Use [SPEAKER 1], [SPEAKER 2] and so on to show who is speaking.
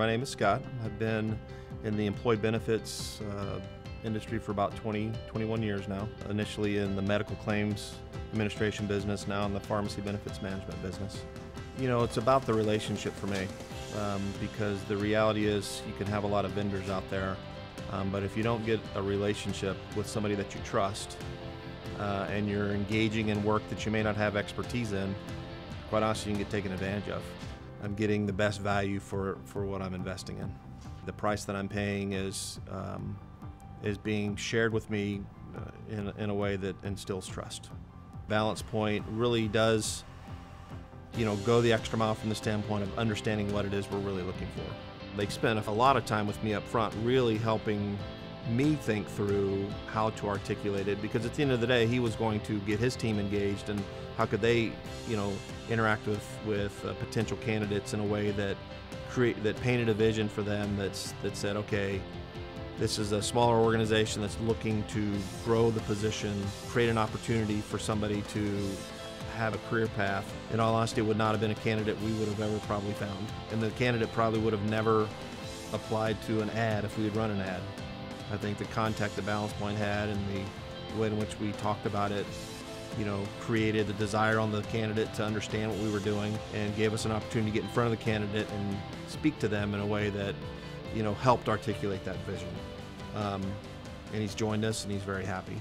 [SPEAKER 1] My name is Scott. I've been in the employee benefits uh, industry for about 20, 21 years now. Initially in the medical claims administration business, now in the pharmacy benefits management business. You know, it's about the relationship for me um, because the reality is you can have a lot of vendors out there, um, but if you don't get a relationship with somebody that you trust uh, and you're engaging in work that you may not have expertise in, quite honestly, you can get taken advantage of. I'm getting the best value for, for what I'm investing in. The price that I'm paying is, um, is being shared with me uh, in, in a way that instills trust. BalancePoint really does, you know, go the extra mile from the standpoint of understanding what it is we're really looking for. They spent a lot of time with me up front, really helping me think through how to articulate it because at the end of the day he was going to get his team engaged and how could they you know interact with with uh, potential candidates in a way that create that painted a vision for them that's that said okay this is a smaller organization that's looking to grow the position create an opportunity for somebody to have a career path. In all honesty it would not have been a candidate we would have ever probably found and the candidate probably would have never applied to an ad if we had run an ad I think the contact the BalancePoint had and the way in which we talked about it, you know, created the desire on the candidate to understand what we were doing and gave us an opportunity to get in front of the candidate and speak to them in a way that, you know, helped articulate that vision. Um, and he's joined us and he's very happy.